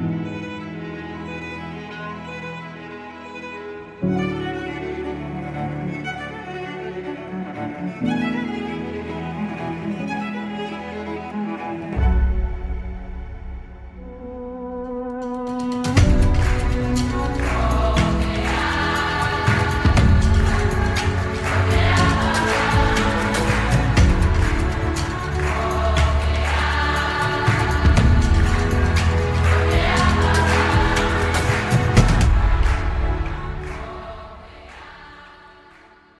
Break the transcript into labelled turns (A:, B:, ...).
A: Música